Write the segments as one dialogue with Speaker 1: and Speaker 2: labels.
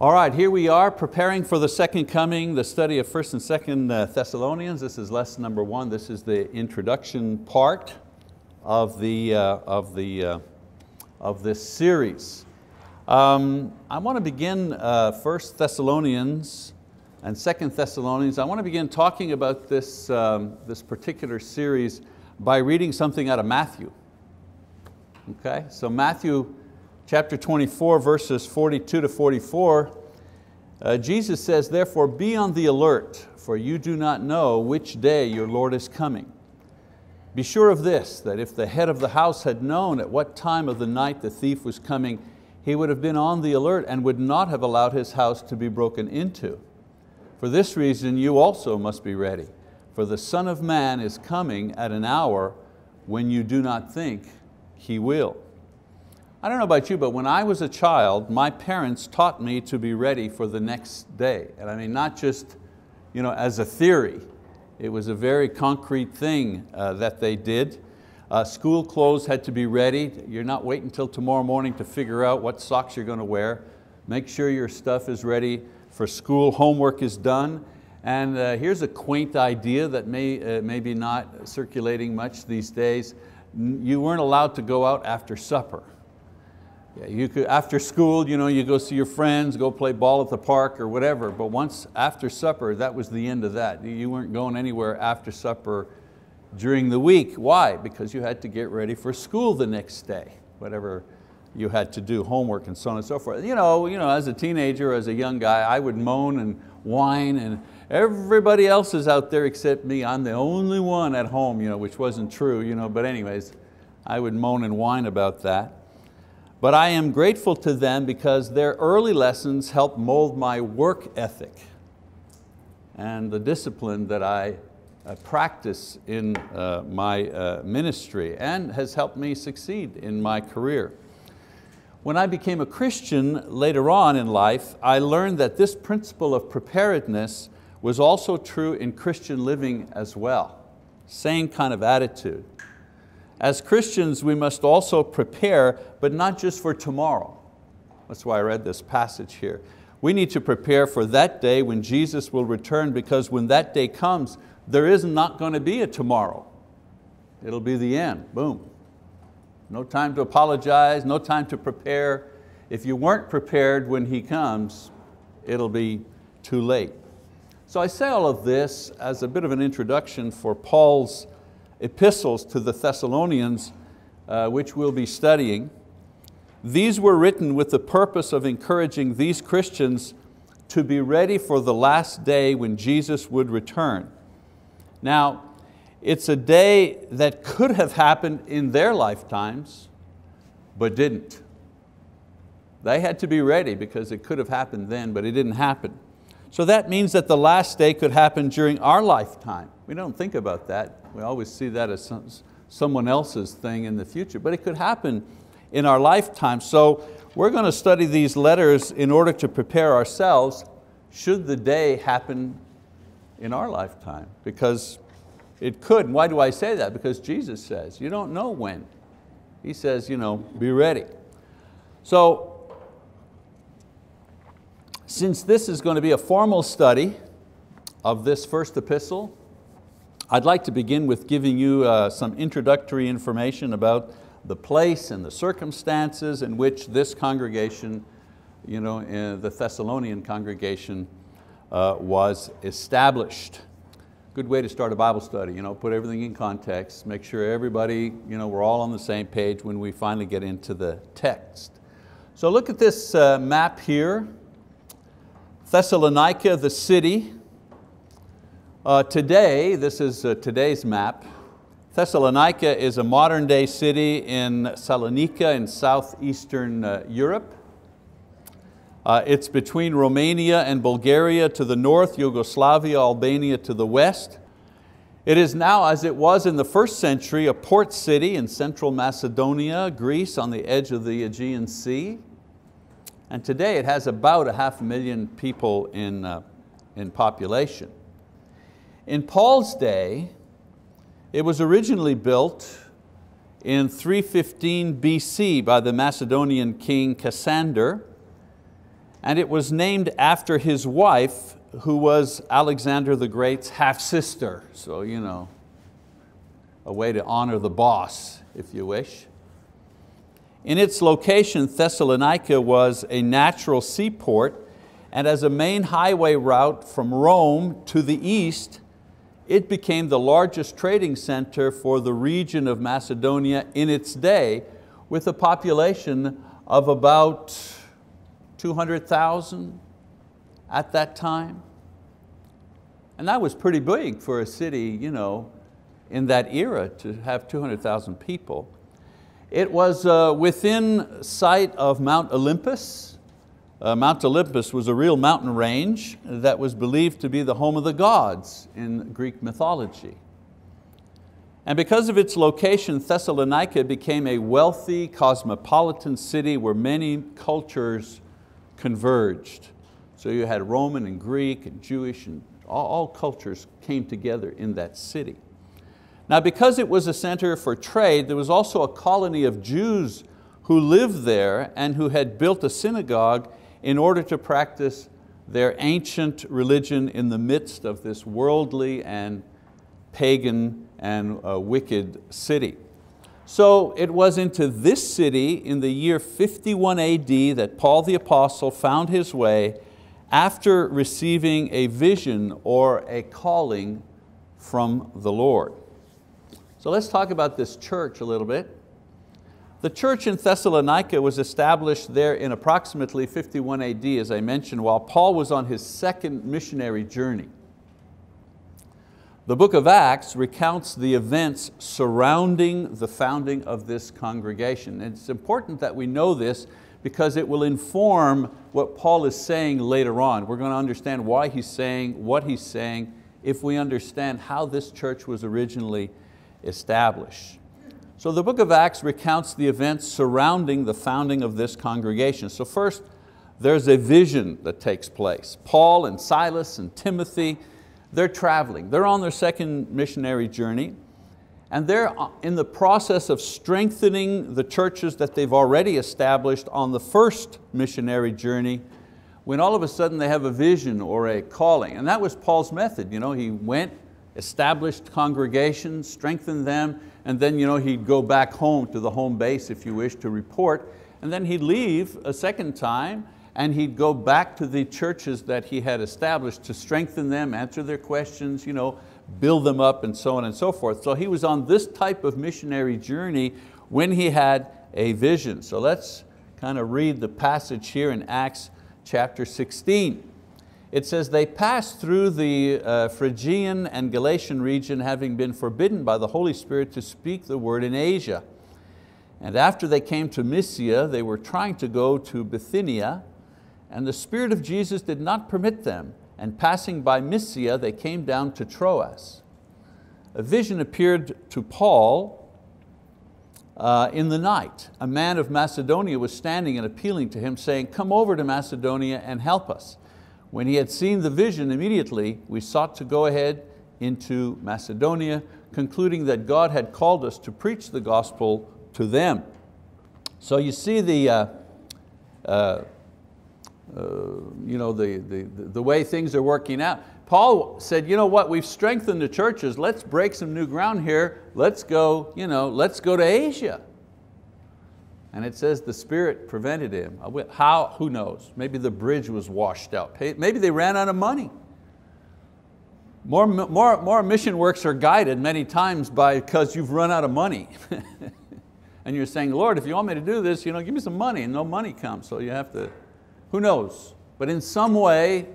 Speaker 1: All right, here we are preparing for the second coming, the study of 1st and 2nd uh, Thessalonians. This is lesson number one. This is the introduction part of, the, uh, of, the, uh, of this series. Um, I want to begin uh, 1st Thessalonians and 2nd Thessalonians. I want to begin talking about this, um, this particular series by reading something out of Matthew. Okay, so Matthew chapter 24, verses 42 to 44, uh, Jesus says, therefore be on the alert, for you do not know which day your Lord is coming. Be sure of this, that if the head of the house had known at what time of the night the thief was coming, he would have been on the alert and would not have allowed his house to be broken into. For this reason you also must be ready, for the Son of Man is coming at an hour when you do not think He will. I don't know about you, but when I was a child, my parents taught me to be ready for the next day. And I mean, not just you know, as a theory, it was a very concrete thing uh, that they did. Uh, school clothes had to be ready. You're not waiting until tomorrow morning to figure out what socks you're going to wear. Make sure your stuff is ready for school, homework is done. And uh, here's a quaint idea that may, uh, maybe not circulating much these days. You weren't allowed to go out after supper. Yeah, you could, after school, you, know, you go see your friends, go play ball at the park or whatever, but once after supper, that was the end of that. You weren't going anywhere after supper during the week. Why? Because you had to get ready for school the next day, whatever you had to do, homework and so on and so forth. You know, you know, as a teenager, as a young guy, I would moan and whine and everybody else is out there except me. I'm the only one at home, you know, which wasn't true, you know, but anyways, I would moan and whine about that. But I am grateful to them because their early lessons helped mold my work ethic and the discipline that I uh, practice in uh, my uh, ministry and has helped me succeed in my career. When I became a Christian later on in life, I learned that this principle of preparedness was also true in Christian living as well. Same kind of attitude. As Christians, we must also prepare, but not just for tomorrow. That's why I read this passage here. We need to prepare for that day when Jesus will return because when that day comes, there is not going to be a tomorrow. It'll be the end, boom. No time to apologize, no time to prepare. If you weren't prepared when He comes, it'll be too late. So I say all of this as a bit of an introduction for Paul's epistles to the Thessalonians, uh, which we'll be studying. These were written with the purpose of encouraging these Christians to be ready for the last day when Jesus would return. Now, it's a day that could have happened in their lifetimes, but didn't. They had to be ready because it could have happened then, but it didn't happen. So that means that the last day could happen during our lifetime. We don't think about that. We always see that as some, someone else's thing in the future, but it could happen in our lifetime. So we're going to study these letters in order to prepare ourselves should the day happen in our lifetime, because it could. Why do I say that? Because Jesus says, you don't know when. He says, you know, be ready. So since this is going to be a formal study of this first epistle, I'd like to begin with giving you uh, some introductory information about the place and the circumstances in which this congregation, you know, uh, the Thessalonian congregation uh, was established. Good way to start a Bible study, you know, put everything in context, make sure everybody, you know, we're all on the same page when we finally get into the text. So look at this uh, map here. Thessalonica, the city, uh, today, this is uh, today's map, Thessalonica is a modern day city in Salonika in southeastern uh, Europe. Uh, it's between Romania and Bulgaria to the north, Yugoslavia, Albania to the west. It is now, as it was in the first century, a port city in central Macedonia, Greece, on the edge of the Aegean Sea. And today it has about a half million people in, uh, in population. In Paul's day, it was originally built in 315 BC by the Macedonian king Cassander. and it was named after his wife, who was Alexander the Great's half-sister. So, you know, a way to honor the boss, if you wish. In its location, Thessalonica was a natural seaport and as a main highway route from Rome to the east, it became the largest trading center for the region of Macedonia in its day with a population of about 200,000 at that time. And that was pretty big for a city you know, in that era to have 200,000 people. It was uh, within sight of Mount Olympus. Uh, Mount Olympus was a real mountain range that was believed to be the home of the gods in Greek mythology. And because of its location, Thessalonica became a wealthy cosmopolitan city where many cultures converged. So you had Roman and Greek and Jewish and all, all cultures came together in that city. Now because it was a center for trade, there was also a colony of Jews who lived there and who had built a synagogue in order to practice their ancient religion in the midst of this worldly and pagan and uh, wicked city. So it was into this city in the year 51 AD that Paul the Apostle found his way after receiving a vision or a calling from the Lord. So let's talk about this church a little bit. The church in Thessalonica was established there in approximately 51 AD, as I mentioned, while Paul was on his second missionary journey. The book of Acts recounts the events surrounding the founding of this congregation. And it's important that we know this because it will inform what Paul is saying later on. We're going to understand why he's saying what he's saying if we understand how this church was originally establish. So the book of Acts recounts the events surrounding the founding of this congregation. So first, there's a vision that takes place. Paul and Silas and Timothy, they're traveling. They're on their second missionary journey and they're uh, in the process of strengthening the churches that they've already established on the first missionary journey when all of a sudden they have a vision or a calling. And that was Paul's method. You know, he went, established congregations, strengthened them, and then you know, he'd go back home to the home base, if you wish, to report, and then he'd leave a second time and he'd go back to the churches that he had established to strengthen them, answer their questions, you know, build them up and so on and so forth. So he was on this type of missionary journey when he had a vision. So let's kind of read the passage here in Acts chapter 16 it says, they passed through the uh, Phrygian and Galatian region having been forbidden by the Holy Spirit to speak the word in Asia. And after they came to Mysia, they were trying to go to Bithynia, and the Spirit of Jesus did not permit them. And passing by Mysia, they came down to Troas. A vision appeared to Paul uh, in the night. A man of Macedonia was standing and appealing to him, saying, come over to Macedonia and help us. When he had seen the vision immediately, we sought to go ahead into Macedonia, concluding that God had called us to preach the gospel to them. So you see the, uh, uh, uh, you know, the, the, the way things are working out. Paul said, you know what, we've strengthened the churches, let's break some new ground here, let's go, you know, let's go to Asia. And it says the Spirit prevented him. How, who knows? Maybe the bridge was washed out. Maybe they ran out of money. More, more, more mission works are guided many times by because you've run out of money. and you're saying, Lord, if you want me to do this, you know, give me some money, and no money comes, so you have to, who knows? But in some way,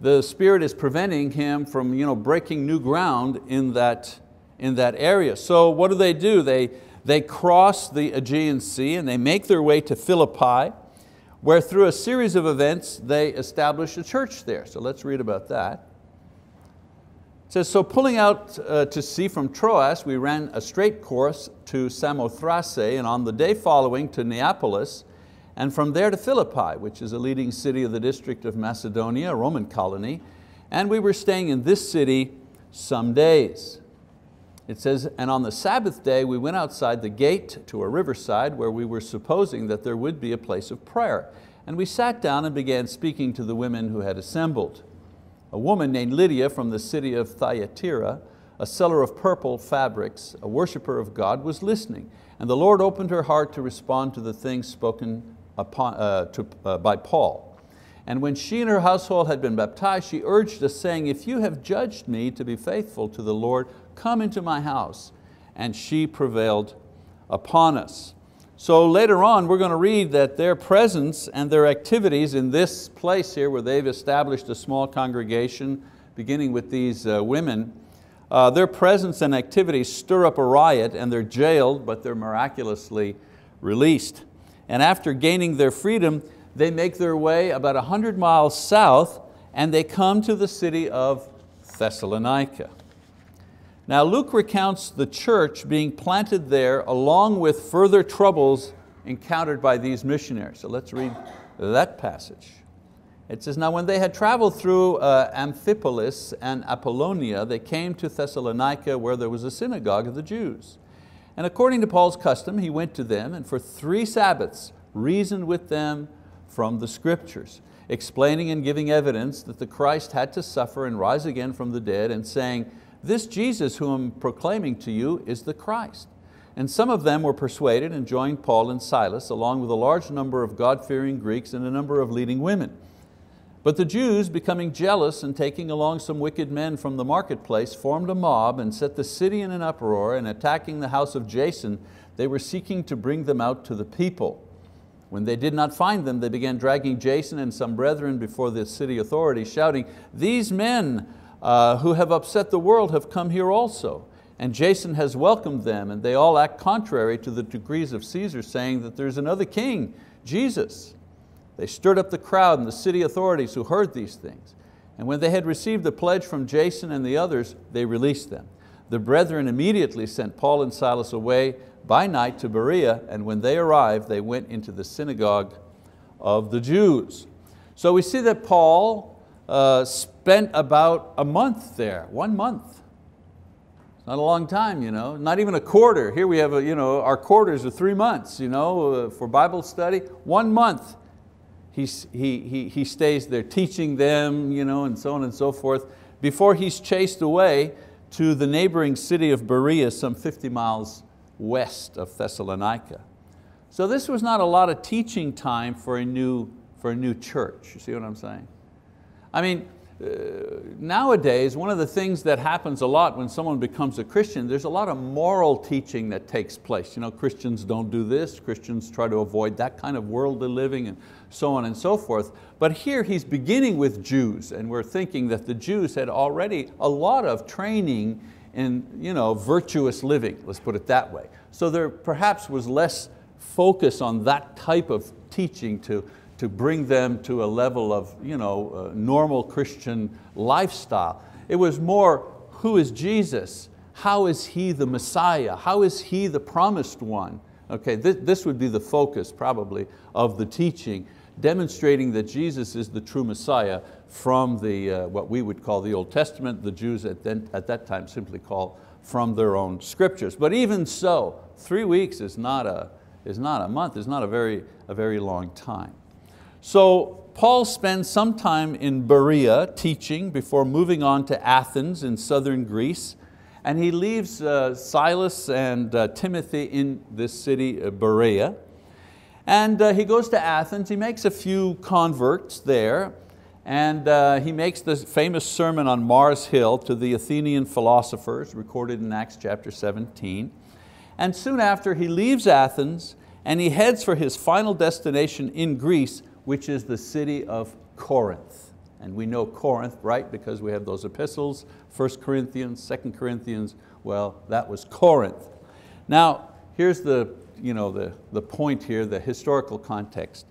Speaker 1: the Spirit is preventing him from you know, breaking new ground in that, in that area. So what do they do? They, they cross the Aegean Sea and they make their way to Philippi, where through a series of events they establish a church there. So let's read about that. It says, so pulling out uh, to sea from Troas, we ran a straight course to Samothrace and on the day following to Neapolis, and from there to Philippi, which is a leading city of the district of Macedonia, a Roman colony, and we were staying in this city some days. It says, and on the Sabbath day we went outside the gate to a riverside where we were supposing that there would be a place of prayer. and we sat down and began speaking to the women who had assembled. A woman named Lydia from the city of Thyatira, a seller of purple fabrics, a worshiper of God, was listening, and the Lord opened her heart to respond to the things spoken upon, uh, to, uh, by Paul. And when she and her household had been baptized, she urged us, saying, if you have judged me to be faithful to the Lord, come into my house. And she prevailed upon us. So later on, we're going to read that their presence and their activities in this place here where they've established a small congregation, beginning with these uh, women, uh, their presence and activities stir up a riot and they're jailed, but they're miraculously released. And after gaining their freedom, they make their way about 100 miles south and they come to the city of Thessalonica. Now Luke recounts the church being planted there along with further troubles encountered by these missionaries. So let's read that passage. It says, now when they had traveled through uh, Amphipolis and Apollonia, they came to Thessalonica where there was a synagogue of the Jews. And according to Paul's custom, he went to them and for three Sabbaths reasoned with them from the scriptures, explaining and giving evidence that the Christ had to suffer and rise again from the dead and saying, this Jesus whom I'm proclaiming to you is the Christ. And some of them were persuaded and joined Paul and Silas along with a large number of God-fearing Greeks and a number of leading women. But the Jews, becoming jealous and taking along some wicked men from the marketplace, formed a mob and set the city in an uproar and attacking the house of Jason, they were seeking to bring them out to the people. When they did not find them, they began dragging Jason and some brethren before the city authorities, shouting, these men uh, who have upset the world have come here also. And Jason has welcomed them and they all act contrary to the decrees of Caesar saying that there's another king, Jesus. They stirred up the crowd and the city authorities who heard these things. And when they had received the pledge from Jason and the others, they released them. The brethren immediately sent Paul and Silas away by night to Berea, and when they arrived, they went into the synagogue of the Jews. So we see that Paul uh, spent about a month there, one month. It's not a long time, you know, not even a quarter. Here we have, a, you know, our quarters are three months you know, uh, for Bible study, one month he's, he, he, he stays there teaching them you know, and so on and so forth before he's chased away to the neighboring city of Berea some 50 miles west of Thessalonica. So this was not a lot of teaching time for a new, for a new church. You see what I'm saying? I mean, uh, nowadays, one of the things that happens a lot when someone becomes a Christian, there's a lot of moral teaching that takes place. You know, Christians don't do this, Christians try to avoid that kind of worldly living and so on and so forth. But here he's beginning with Jews and we're thinking that the Jews had already a lot of training in you know, virtuous living, let's put it that way. So there perhaps was less focus on that type of teaching to, to bring them to a level of you know, uh, normal Christian lifestyle. It was more, who is Jesus? How is He the Messiah? How is He the promised one? Okay, this, this would be the focus probably of the teaching, demonstrating that Jesus is the true Messiah from the, uh, what we would call the Old Testament, the Jews at, then, at that time simply call from their own scriptures. But even so, three weeks is not a, is not a month, is not a very, a very long time. So Paul spends some time in Berea teaching before moving on to Athens in southern Greece. And he leaves uh, Silas and uh, Timothy in this city, uh, Berea. And uh, he goes to Athens, he makes a few converts there, and uh, he makes the famous sermon on Mars Hill to the Athenian philosophers, recorded in Acts chapter 17. And soon after, he leaves Athens and he heads for his final destination in Greece, which is the city of Corinth. And we know Corinth, right, because we have those epistles, 1 Corinthians, 2 Corinthians, well, that was Corinth. Now, here's the, you know, the, the point here, the historical context.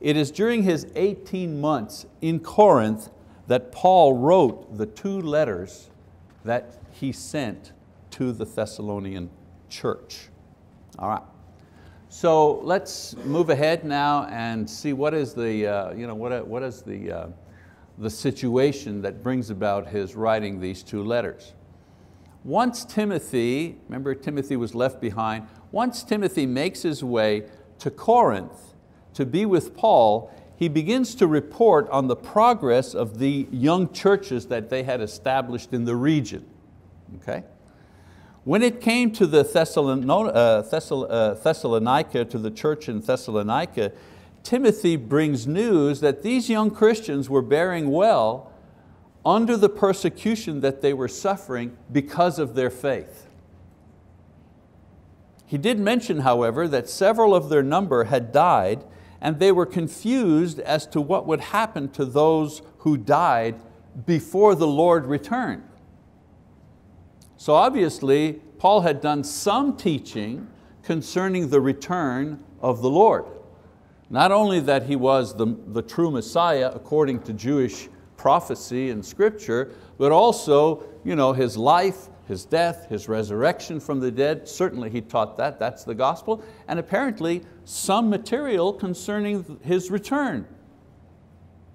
Speaker 1: It is during his 18 months in Corinth that Paul wrote the two letters that he sent to the Thessalonian church. All right. So let's move ahead now and see what is the, uh, you know, what, what is the, uh, the situation that brings about his writing these two letters. Once Timothy, remember Timothy was left behind, once Timothy makes his way to Corinth to be with Paul, he begins to report on the progress of the young churches that they had established in the region. Okay? When it came to the uh, uh, Thessalonica, to the church in Thessalonica, Timothy brings news that these young Christians were bearing well under the persecution that they were suffering because of their faith. He did mention, however, that several of their number had died and they were confused as to what would happen to those who died before the Lord returned. So obviously, Paul had done some teaching concerning the return of the Lord. Not only that he was the, the true Messiah according to Jewish prophecy and scripture, but also you know, his life, his death, his resurrection from the dead, certainly he taught that, that's the gospel, and apparently some material concerning his return.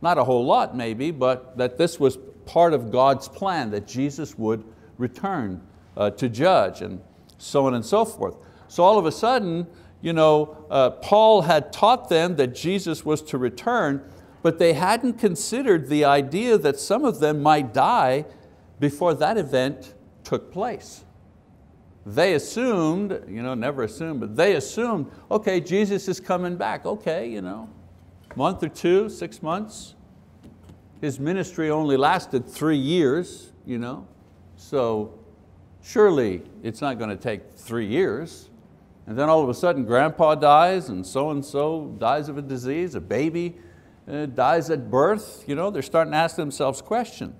Speaker 1: Not a whole lot maybe, but that this was part of God's plan, that Jesus would return uh, to judge and so on and so forth. So all of a sudden, you know, uh, Paul had taught them that Jesus was to return, but they hadn't considered the idea that some of them might die before that event took place. They assumed, you know, never assumed, but they assumed, okay, Jesus is coming back. Okay, you know, month or two, six months. His ministry only lasted three years, you know, so surely it's not going to take three years. And then all of a sudden grandpa dies and so-and-so dies of a disease, a baby uh, dies at birth. You know, they're starting to ask themselves questions.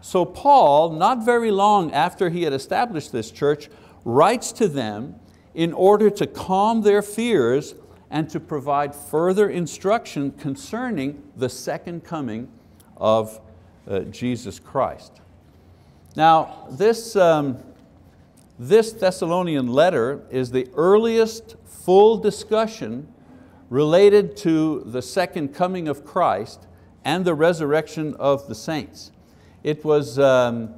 Speaker 1: So Paul, not very long after he had established this church, writes to them in order to calm their fears and to provide further instruction concerning the second coming of uh, Jesus Christ. Now, this, um, this Thessalonian letter is the earliest full discussion related to the second coming of Christ and the resurrection of the saints. It was, um,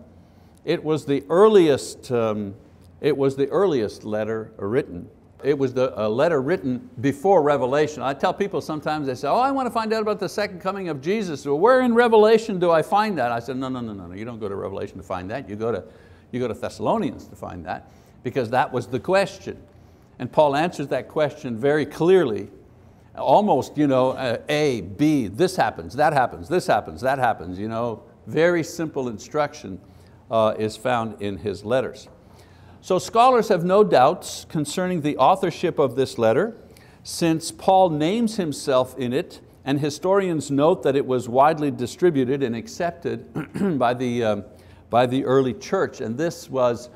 Speaker 1: it was the earliest, um, it was the earliest letter written. It was the, a letter written before Revelation. I tell people sometimes, they say, oh, I want to find out about the second coming of Jesus. Well, where in Revelation do I find that? I said, no, no, no, no, no. you don't go to Revelation to find that. You go to, you go to Thessalonians to find that because that was the question. And Paul answers that question very clearly almost you know, A, B, this happens, that happens, this happens, that happens. You know, very simple instruction uh, is found in his letters. So scholars have no doubts concerning the authorship of this letter, since Paul names himself in it, and historians note that it was widely distributed and accepted by, the, um, by the early church. And this was,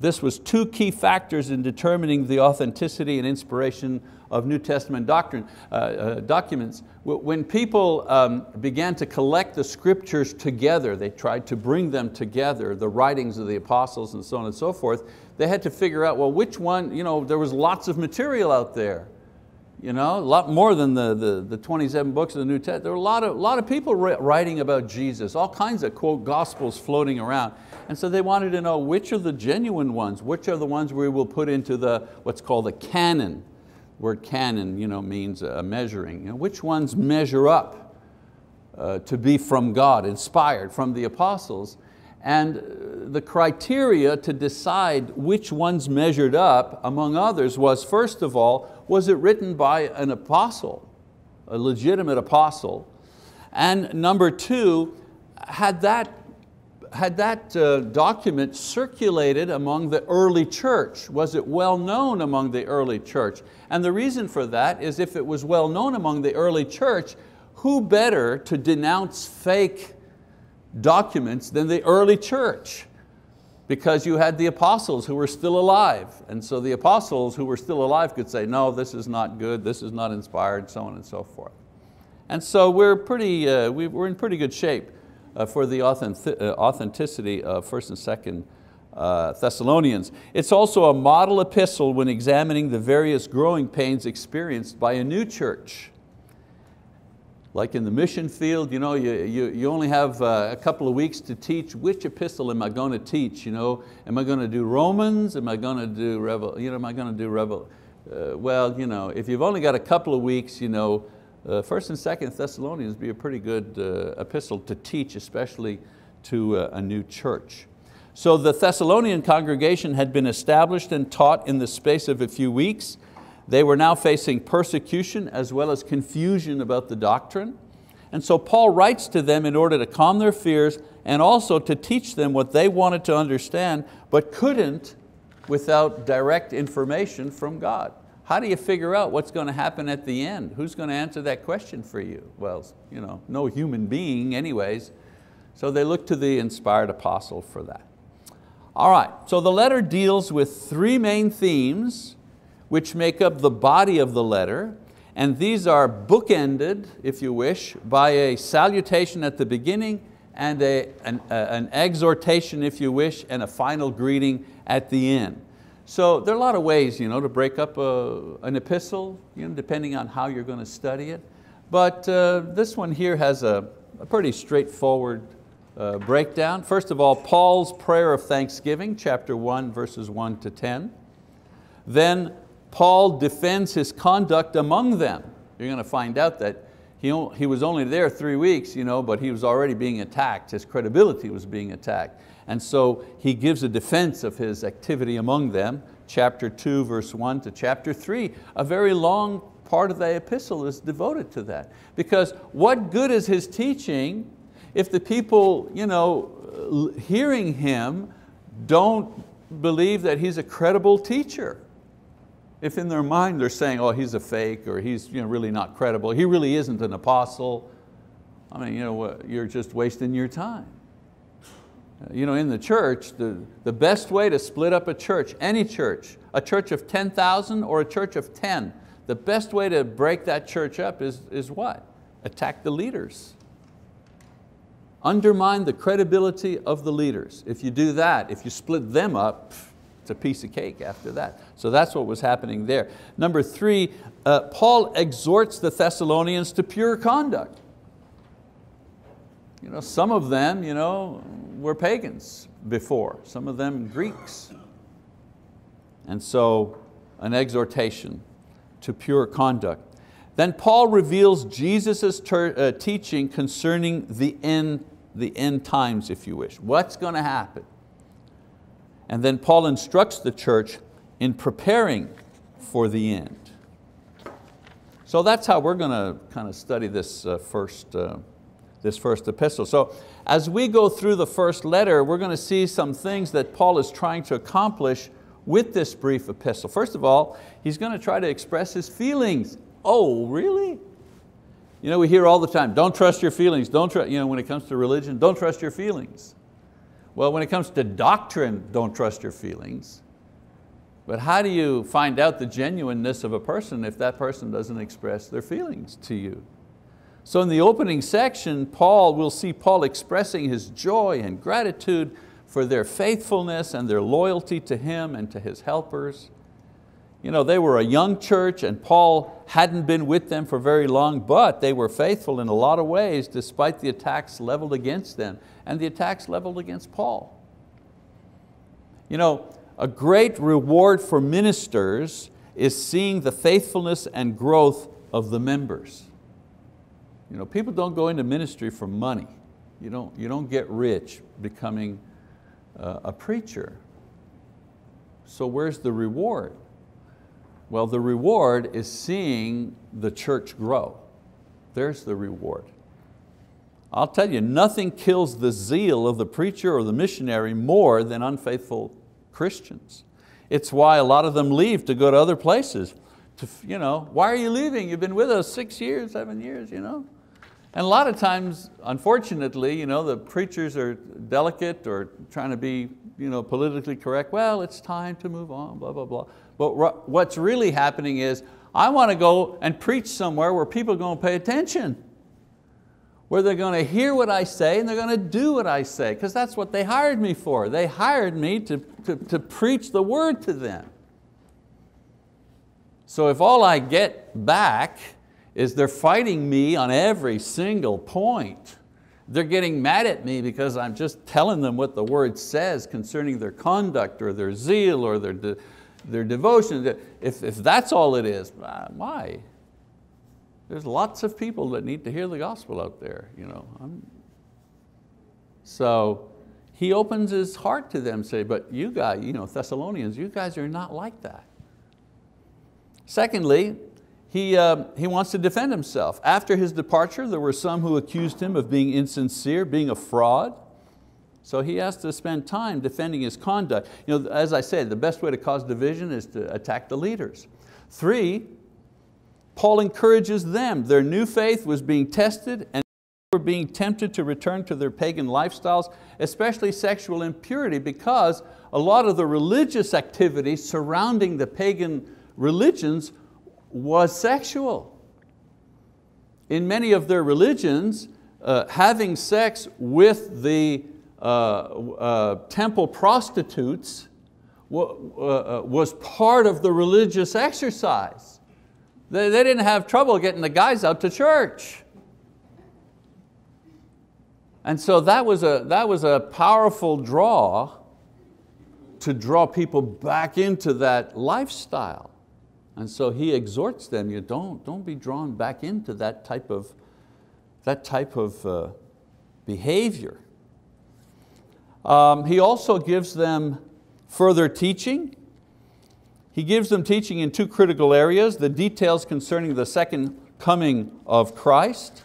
Speaker 1: this was two key factors in determining the authenticity and inspiration of New Testament doctrine, uh, uh, documents. When people um, began to collect the scriptures together, they tried to bring them together, the writings of the apostles and so on and so forth, they had to figure out, well, which one, you know, there was lots of material out there. You know, a lot more than the, the, the 27 books of the New Testament. There were a lot of, a lot of people writing about Jesus, all kinds of quote gospels floating around. And so they wanted to know which are the genuine ones, which are the ones we will put into the, what's called the canon, word canon you know, means a measuring. You know, which ones measure up uh, to be from God, inspired from the apostles? And uh, the criteria to decide which ones measured up, among others, was first of all, was it written by an apostle, a legitimate apostle? And number two, had that had that uh, document circulated among the early church? Was it well known among the early church? And the reason for that is if it was well known among the early church, who better to denounce fake documents than the early church? Because you had the apostles who were still alive. And so the apostles who were still alive could say, no, this is not good, this is not inspired, so on and so forth. And so we're, pretty, uh, we're in pretty good shape for the authentic uh, authenticity of 1st and 2nd uh, Thessalonians. It's also a model epistle when examining the various growing pains experienced by a new church. Like in the mission field, you, know, you, you, you only have uh, a couple of weeks to teach which epistle am I going to teach. You know? Am I going to do Romans? Am I going to do, Revel, you know, am I going to do Revel uh, well, you know, if you've only got a couple of weeks, you know, uh, First and Second Thessalonians would be a pretty good uh, epistle to teach, especially to a, a new church. So the Thessalonian congregation had been established and taught in the space of a few weeks. They were now facing persecution as well as confusion about the doctrine. And so Paul writes to them in order to calm their fears and also to teach them what they wanted to understand but couldn't without direct information from God. How do you figure out what's going to happen at the end? Who's going to answer that question for you? Well, you know, no human being anyways. So they look to the inspired apostle for that. All right, so the letter deals with three main themes which make up the body of the letter. And these are bookended, if you wish, by a salutation at the beginning and a, an, uh, an exhortation, if you wish, and a final greeting at the end. So there are a lot of ways you know, to break up a, an epistle, you know, depending on how you're going to study it. But uh, this one here has a, a pretty straightforward uh, breakdown. First of all, Paul's prayer of thanksgiving, chapter 1, verses 1 to 10. Then Paul defends his conduct among them. You're going to find out that he, he was only there three weeks, you know, but he was already being attacked. His credibility was being attacked. And so he gives a defense of his activity among them, chapter two, verse one to chapter three. A very long part of the epistle is devoted to that. Because what good is his teaching if the people you know, hearing him don't believe that he's a credible teacher? If in their mind they're saying, oh, he's a fake or he's you know, really not credible, he really isn't an apostle, I mean, you know, you're just wasting your time. You know, in the church, the, the best way to split up a church, any church, a church of 10,000 or a church of 10, the best way to break that church up is, is what? Attack the leaders. Undermine the credibility of the leaders. If you do that, if you split them up, it's a piece of cake after that. So that's what was happening there. Number three, uh, Paul exhorts the Thessalonians to pure conduct. You know, some of them you know, were pagans before, some of them Greeks. And so an exhortation to pure conduct. Then Paul reveals Jesus' uh, teaching concerning the end, the end times, if you wish. What's going to happen? And then Paul instructs the church in preparing for the end. So that's how we're going to kind of study this uh, first uh, this first epistle. So as we go through the first letter, we're going to see some things that Paul is trying to accomplish with this brief epistle. First of all, he's going to try to express his feelings. Oh, really? You know, we hear all the time, don't trust your feelings. Don't trust, you know, when it comes to religion, don't trust your feelings. Well, when it comes to doctrine, don't trust your feelings. But how do you find out the genuineness of a person if that person doesn't express their feelings to you? So in the opening section, Paul, we'll see Paul expressing his joy and gratitude for their faithfulness and their loyalty to him and to his helpers. You know, they were a young church and Paul hadn't been with them for very long, but they were faithful in a lot of ways despite the attacks leveled against them and the attacks leveled against Paul. You know, a great reward for ministers is seeing the faithfulness and growth of the members. You know, people don't go into ministry for money. You don't, you don't get rich becoming uh, a preacher. So where's the reward? Well, the reward is seeing the church grow. There's the reward. I'll tell you, nothing kills the zeal of the preacher or the missionary more than unfaithful Christians. It's why a lot of them leave to go to other places. To, you know, why are you leaving? You've been with us six years, seven years. You know? And a lot of times, unfortunately, you know, the preachers are delicate or trying to be you know, politically correct. Well, it's time to move on, blah, blah, blah. But what's really happening is, I want to go and preach somewhere where people are going to pay attention, where they're going to hear what I say and they're going to do what I say, because that's what they hired me for. They hired me to, to, to preach the word to them. So if all I get back is they're fighting me on every single point. They're getting mad at me because I'm just telling them what the word says concerning their conduct or their zeal or their, their devotion. If, if that's all it is, uh, why? There's lots of people that need to hear the gospel out there. You know. I'm, so he opens his heart to them, say, but you guys, you know, Thessalonians, you guys are not like that. Secondly, he, uh, he wants to defend himself. After his departure, there were some who accused him of being insincere, being a fraud. So he has to spend time defending his conduct. You know, as I said, the best way to cause division is to attack the leaders. Three, Paul encourages them. Their new faith was being tested and they were being tempted to return to their pagan lifestyles, especially sexual impurity, because a lot of the religious activities surrounding the pagan religions was sexual. In many of their religions, uh, having sex with the uh, uh, temple prostitutes uh, was part of the religious exercise. They, they didn't have trouble getting the guys out to church. And so that was a, that was a powerful draw to draw people back into that lifestyle. And so he exhorts them, you don't, don't be drawn back into that type of, that type of uh, behavior. Um, he also gives them further teaching. He gives them teaching in two critical areas, the details concerning the second coming of Christ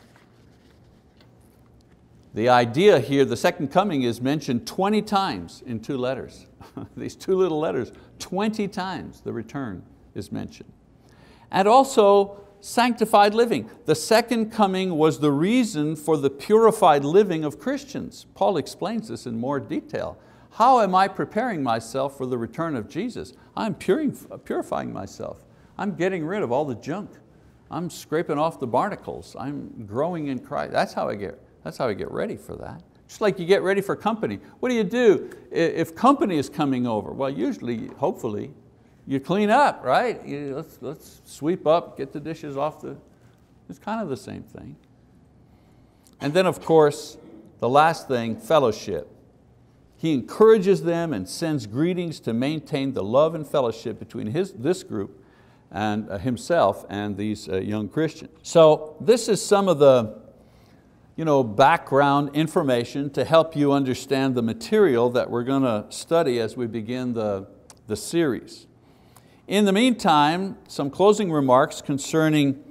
Speaker 1: the idea here, the second coming is mentioned 20 times in two letters. These two little letters, 20 times the return is mentioned. And also sanctified living. The second coming was the reason for the purified living of Christians. Paul explains this in more detail. How am I preparing myself for the return of Jesus? I'm purifying myself. I'm getting rid of all the junk. I'm scraping off the barnacles. I'm growing in Christ. That's how I get that's how we get ready for that. Just like you get ready for company. What do you do if company is coming over? Well, usually, hopefully, you clean up, right? You, let's, let's sweep up, get the dishes off the, it's kind of the same thing. And then of course, the last thing, fellowship. He encourages them and sends greetings to maintain the love and fellowship between his, this group and uh, himself and these uh, young Christians. So this is some of the you know, background information to help you understand the material that we're going to study as we begin the, the series. In the meantime, some closing remarks concerning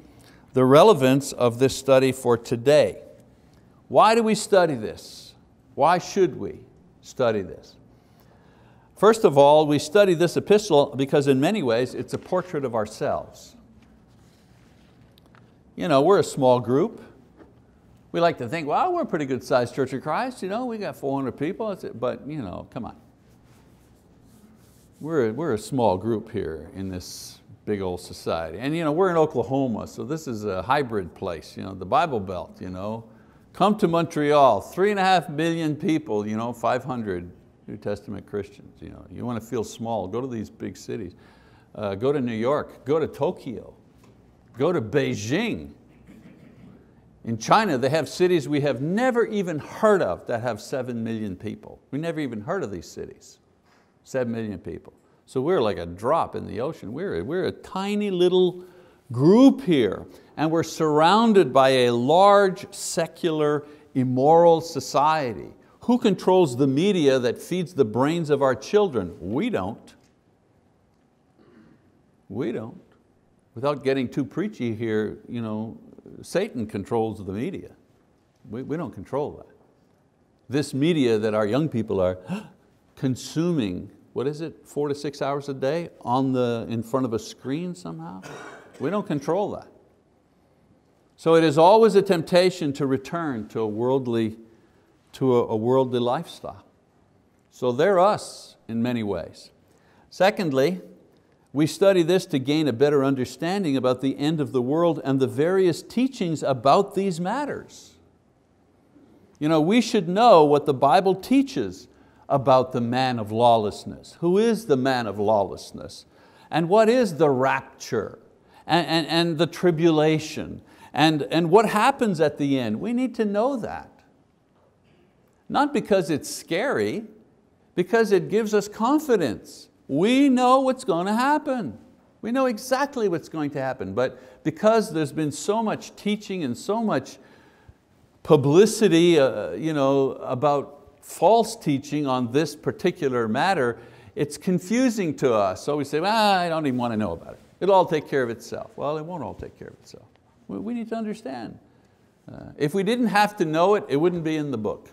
Speaker 1: the relevance of this study for today. Why do we study this? Why should we study this? First of all, we study this epistle because in many ways it's a portrait of ourselves. You know, we're a small group. We like to think, well, we're a pretty good sized Church of Christ, you know, we got 400 people, but you know, come on. We're, we're a small group here in this big old society. And you know, we're in Oklahoma, so this is a hybrid place, you know, the Bible Belt. You know. Come to Montreal, three and a half million people, you know, 500 New Testament Christians. You, know. you want to feel small, go to these big cities. Uh, go to New York, go to Tokyo, go to Beijing, in China, they have cities we have never even heard of that have seven million people. We never even heard of these cities, seven million people. So we're like a drop in the ocean. We're, we're a tiny little group here and we're surrounded by a large secular immoral society. Who controls the media that feeds the brains of our children? We don't. We don't. Without getting too preachy here, you know, Satan controls the media. We, we don't control that. This media that our young people are consuming, what is it, four to six hours a day on the, in front of a screen somehow? We don't control that. So it is always a temptation to return to a worldly, to a, a worldly lifestyle. So they're us in many ways. Secondly, we study this to gain a better understanding about the end of the world and the various teachings about these matters. You know, we should know what the Bible teaches about the man of lawlessness. Who is the man of lawlessness? And what is the rapture? And, and, and the tribulation? And, and what happens at the end? We need to know that. Not because it's scary, because it gives us confidence We know what's going to happen. We know exactly what's going to happen, but because there's been so much teaching and so much publicity uh, you know, about false teaching on this particular matter, it's confusing to us. So we say, well, I don't even want to know about it. It'll all take care of itself. Well, it won't all take care of itself. We, need to understand. Uh, if we didn't have to know it, it wouldn't be in the book.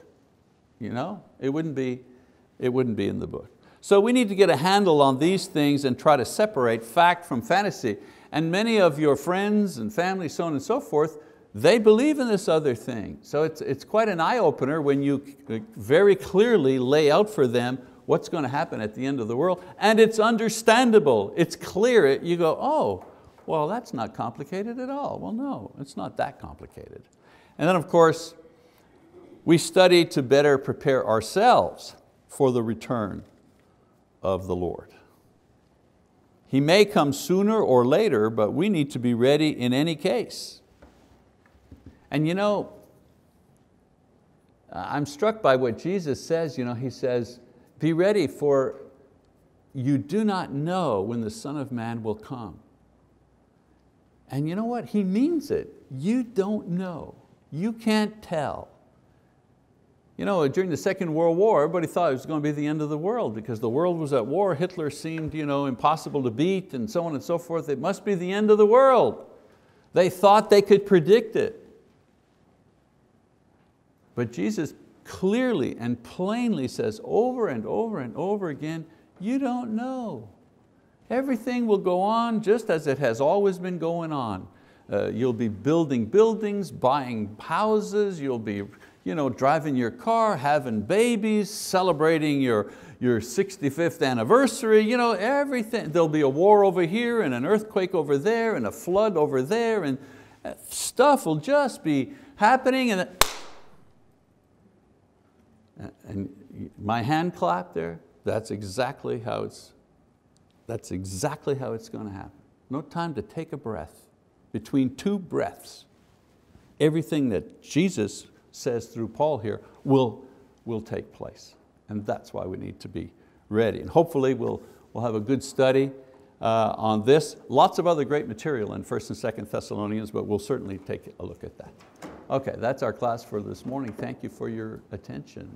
Speaker 1: You know? It wouldn't be, it wouldn't be in the book. So we need to get a handle on these things and try to separate fact from fantasy. And many of your friends and family, so on and so forth, they believe in this other thing. So it's, it's quite an eye-opener when you very clearly lay out for them what's going to happen at the end of the world. And it's understandable, it's clear. You go, oh, well that's not complicated at all. Well no, it's not that complicated. And then of course, we study to better prepare ourselves for the return of the Lord. He may come sooner or later, but we need to be ready in any case. And you know, uh, I'm struck by what Jesus says. You know, he says, be ready for you do not know when the Son of Man will come. And you know what? He means it. You don't know. You can't tell. You know, during the Second World War, everybody thought it was going to be the end of the world because the world was at war. Hitler seemed you know, impossible to beat and so on and so forth. It must be the end of the world. They thought they could predict it. But Jesus clearly and plainly says over and over and over again, you don't know. Everything will go on just as it has always been going on. Uh, you'll be building buildings, buying houses, you'll be you know, driving your car, having babies, celebrating your, your 65th anniversary, you know, everything. There'll be a war over here and an earthquake over there and a flood over there and uh, stuff will just be happening and, and my hand clap there, that's exactly how it's, that's exactly how it's going to happen. No time to take a breath. Between two breaths, everything that Jesus says through Paul here, will, will take place. And that's why we need to be ready. And hopefully we'll, we'll have a good study uh, on this. Lots of other great material in 1st and 2nd Thessalonians, but we'll certainly take a look at that. Okay, that's our class for this morning. Thank you for your attention.